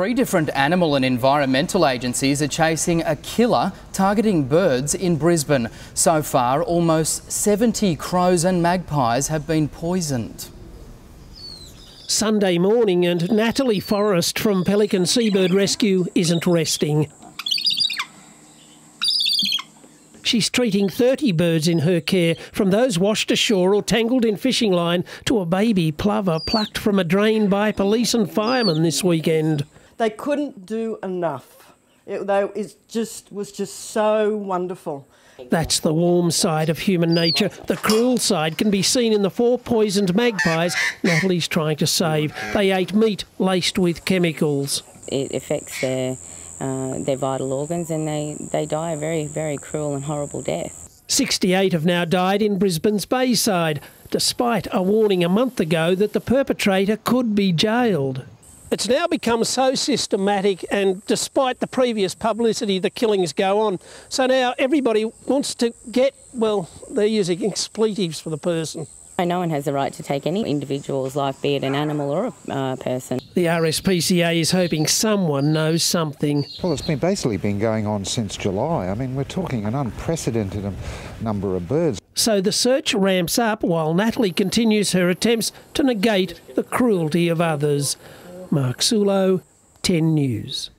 Three different animal and environmental agencies are chasing a killer targeting birds in Brisbane. So far, almost 70 crows and magpies have been poisoned. Sunday morning, and Natalie Forrest from Pelican Seabird Rescue isn't resting. She's treating 30 birds in her care, from those washed ashore or tangled in fishing line to a baby plover plucked from a drain by police and firemen this weekend. They couldn't do enough. It, they, it just was just so wonderful. That's the warm side of human nature. The cruel side can be seen in the four poisoned magpies Natalie's trying to save. They ate meat laced with chemicals. It affects their uh, their vital organs and they, they die a very, very cruel and horrible death. 68 have now died in Brisbane's Bayside, despite a warning a month ago that the perpetrator could be jailed. It's now become so systematic, and despite the previous publicity, the killings go on. So now everybody wants to get, well, they're using expletives for the person. No one has the right to take any individual's life, be it an animal or a uh, person. The RSPCA is hoping someone knows something. Well, it's been basically been going on since July. I mean, we're talking an unprecedented number of birds. So the search ramps up while Natalie continues her attempts to negate the cruelty of others. Mark Suleau, 10 News.